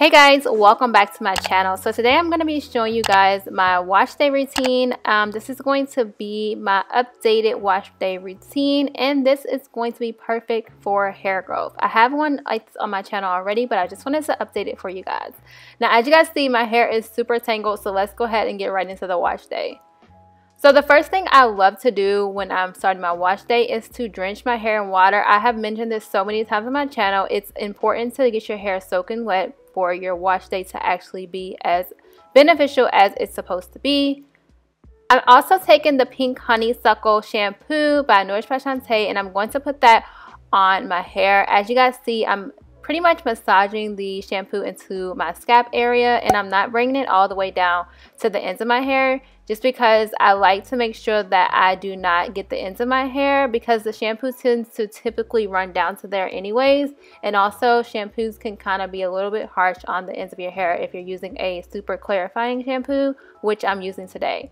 Hey guys, welcome back to my channel. So today I'm going to be showing you guys my wash day routine. Um, this is going to be my updated wash day routine and this is going to be perfect for hair growth. I have one on my channel already, but I just wanted to update it for you guys. Now as you guys see, my hair is super tangled, so let's go ahead and get right into the wash day. So the first thing I love to do when I'm starting my wash day is to drench my hair in water. I have mentioned this so many times on my channel. It's important to get your hair soaking wet for your wash day to actually be as beneficial as it's supposed to be. I'm also taking the Pink Honeysuckle Shampoo by Nourish by Shawnta and I'm going to put that on my hair. As you guys see, I'm pretty much massaging the shampoo into my scalp area and I'm not bringing it all the way down to the ends of my hair just because I like to make sure that I do not get the ends of my hair because the shampoo tends to typically run down to there anyways and also shampoos can kind of be a little bit harsh on the ends of your hair if you're using a super clarifying shampoo which I'm using today.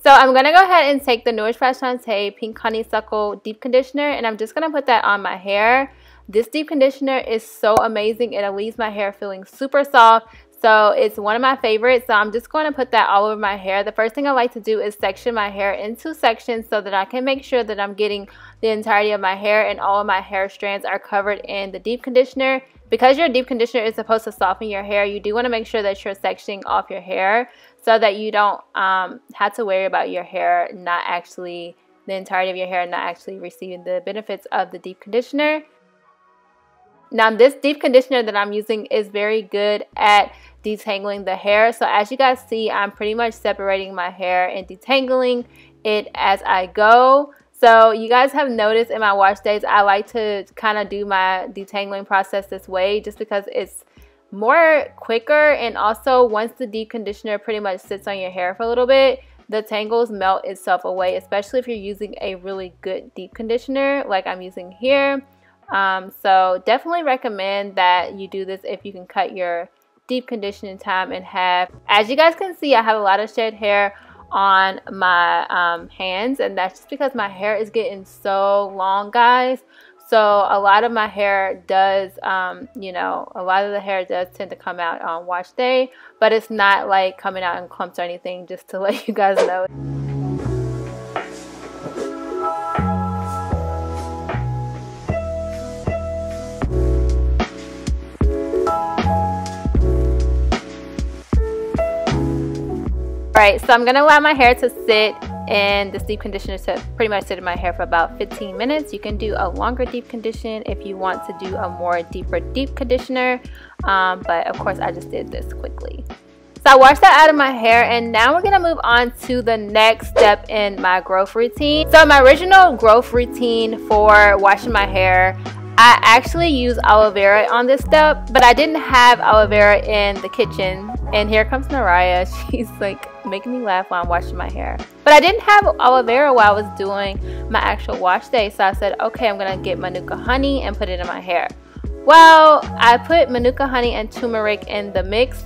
So I'm going to go ahead and take the Nourish Shawnta Pink Honeysuckle Deep Conditioner and I'm just going to put that on my hair. This deep conditioner is so amazing. It leaves my hair feeling super soft, so it's one of my favorites. So I'm just going to put that all over my hair. The first thing I like to do is section my hair into sections so that I can make sure that I'm getting the entirety of my hair and all of my hair strands are covered in the deep conditioner. Because your deep conditioner is supposed to soften your hair, you do want to make sure that you're sectioning off your hair so that you don't um, have to worry about your hair not actually, the entirety of your hair not actually receiving the benefits of the deep conditioner. Now this deep conditioner that I'm using is very good at detangling the hair. So as you guys see, I'm pretty much separating my hair and detangling it as I go. So you guys have noticed in my wash days, I like to kind of do my detangling process this way just because it's more quicker and also once the deep conditioner pretty much sits on your hair for a little bit, the tangles melt itself away, especially if you're using a really good deep conditioner like I'm using here. Um, so definitely recommend that you do this if you can cut your deep conditioning time in half. As you guys can see, I have a lot of shed hair on my um, hands and that's just because my hair is getting so long guys so a lot of my hair does um, you know a lot of the hair does tend to come out on wash day but it's not like coming out in clumps or anything just to let you guys know Alright, so I'm to allow my hair to sit and this deep conditioner to pretty much sit in my hair for about 15 minutes. You can do a longer deep condition if you want to do a more deeper deep conditioner. Um, but of course, I just did this quickly. So I washed that out of my hair and now we're to move on to the next step in my growth routine. So my original growth routine for washing my hair I actually use aloe vera on this step, but I didn't have aloe vera in the kitchen. And here comes Naraya. She's like making me laugh while I'm washing my hair. But I didn't have aloe vera while I was doing my actual wash day. So I said, okay, I'm going to get Manuka honey and put it in my hair. Well, I put Manuka honey and turmeric in the mix.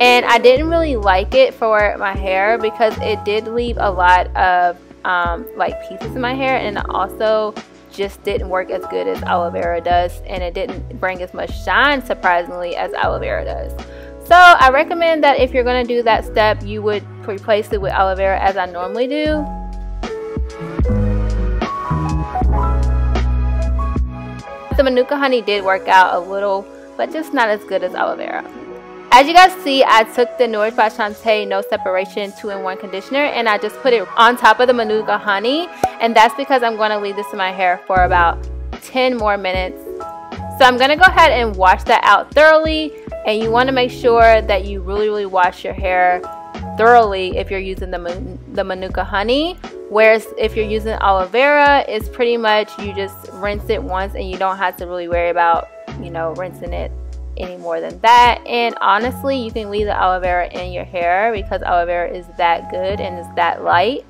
And I didn't really like it for my hair because it did leave a lot of um, like pieces in my hair. And also just didn't work as good as aloe vera does and it didn't bring as much shine surprisingly as aloe vera does. So I recommend that if you're going to do that step you would replace it with aloe vera as I normally do. The Manuka honey did work out a little but just not as good as aloe vera. As you guys see, I took the Nourish by Shawnta No Separation 2-in-1 Conditioner and I just put it on top of the Manuka Honey. And that's because I'm going to leave this in my hair for about 10 more minutes. So I'm going to go ahead and wash that out thoroughly. And you want to make sure that you really, really wash your hair thoroughly if you're using the, the Manuka Honey. Whereas if you're using aloe vera, it's pretty much you just rinse it once and you don't have to really worry about, you know, rinsing it any more than that and honestly you can leave the aloe vera in your hair because aloe vera is that good and is that light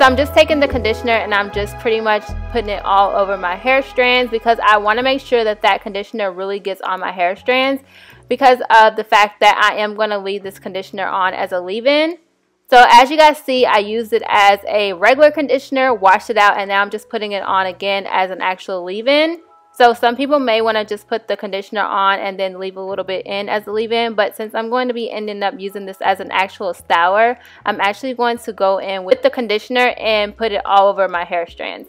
So I'm just taking the conditioner and I'm just pretty much putting it all over my hair strands because I want to make sure that that conditioner really gets on my hair strands because of the fact that I am going to leave this conditioner on as a leave-in. So as you guys see, I used it as a regular conditioner, washed it out, and now I'm just putting it on again as an actual leave-in. So some people may want to just put the conditioner on and then leave a little bit in as a leave-in. But since I'm going to be ending up using this as an actual styler, I'm actually going to go in with the conditioner and put it all over my hair strands.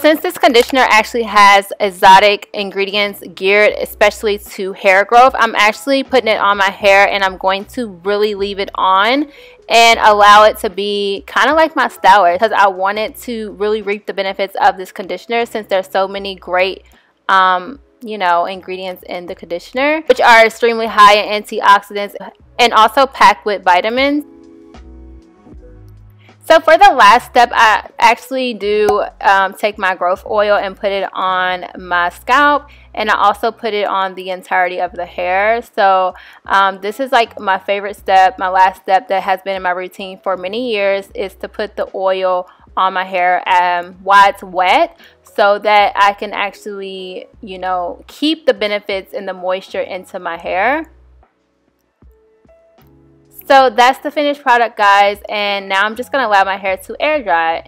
Since this conditioner actually has exotic ingredients geared especially to hair growth, I'm actually putting it on my hair and I'm going to really leave it on and allow it to be kind of like my styler because I wanted to really reap the benefits of this conditioner since there's so many great um, you know, ingredients in the conditioner, which are extremely high in antioxidants and also packed with vitamins. So for the last step, I actually do um, take my growth oil and put it on my scalp and I also put it on the entirety of the hair. So um, this is like my favorite step, my last step that has been in my routine for many years is to put the oil on my hair um, while it's wet so that I can actually, you know, keep the benefits and the moisture into my hair. So that's the finished product guys and now I'm just going to allow my hair to air dry.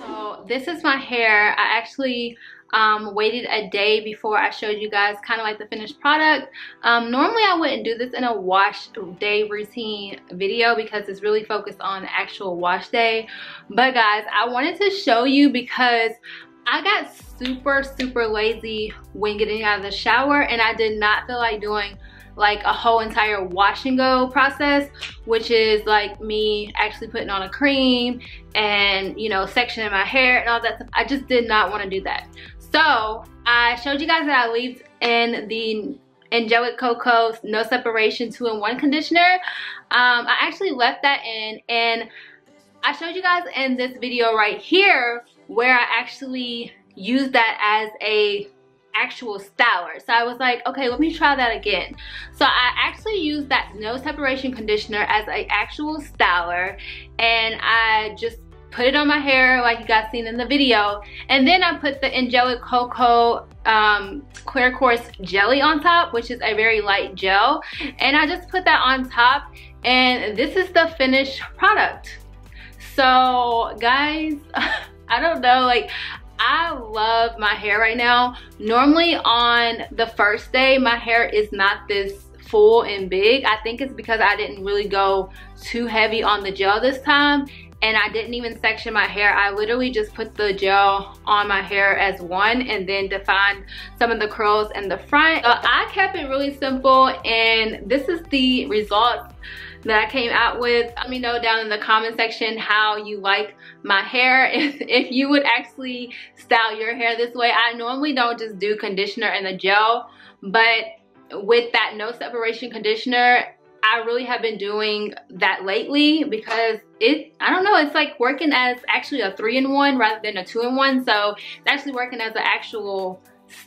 So this is my hair. I actually um, waited a day before I showed you guys kind of like the finished product. Um, normally I wouldn't do this in a wash day routine video because it's really focused on actual wash day. But guys, I wanted to show you because I got super, super lazy when getting out of the shower and I did not feel like doing like a whole entire wash and go process which is like me actually putting on a cream and you know sectioning my hair and all that stuff i just did not want to do that so I showed you guys that I leave in the Angelic Cocoa No Separation 2-in-1 conditioner. Um, I actually left that in and I showed you guys in this video right here where I actually used that as a actual styler. So I was like, okay, let me try that again. So I actually used that no separation conditioner as an actual styler and I just put it on my hair like you guys seen in the video. And then I put the Angelic Cocoa um, Clear Course Jelly on top which is a very light gel. And I just put that on top and this is the finished product. So guys I don't know like I love my hair right now. Normally on the first day my hair is not this full and big. I think it's because I didn't really go too heavy on the gel this time and I didn't even section my hair. I literally just put the gel on my hair as one and then defined some of the curls in the front. So I kept it really simple and this is the result that I came out with. Let me know down in the comment section how you like my hair. If, if you would actually style your hair this way. I normally don't just do conditioner and the gel, but with that no separation conditioner, I really have been doing that lately because it, I don't know, it's like working as actually a three-in-one rather than a two-in-one. So it's actually working as an actual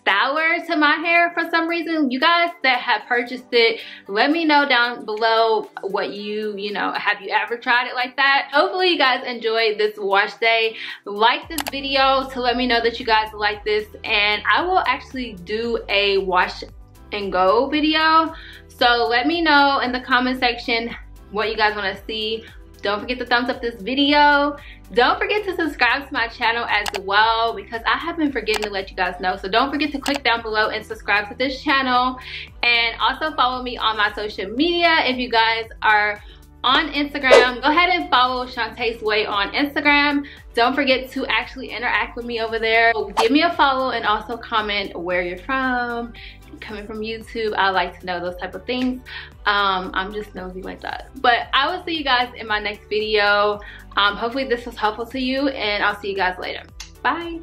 styler to my hair for some reason. You guys that have purchased it, let me know down below what you, you know, have you ever tried it like that? Hopefully you guys enjoyed this wash day. Like this video to let me know that you guys like this and I will actually do a wash and go video so let me know in the comment section what you guys want to see. Don't forget to thumbs up this video. Don't forget to subscribe to my channel as well because I have been forgetting to let you guys know. So don't forget to click down below and subscribe to this channel. And also follow me on my social media if you guys are on Instagram. Go ahead and follow Shawnta's Way on Instagram. Don't forget to actually interact with me over there. Give me a follow and also comment where you're from coming from YouTube. I like to know those type of things. Um, I'm just nosy like that. But I will see you guys in my next video. Um, hopefully this was helpful to you and I'll see you guys later. Bye.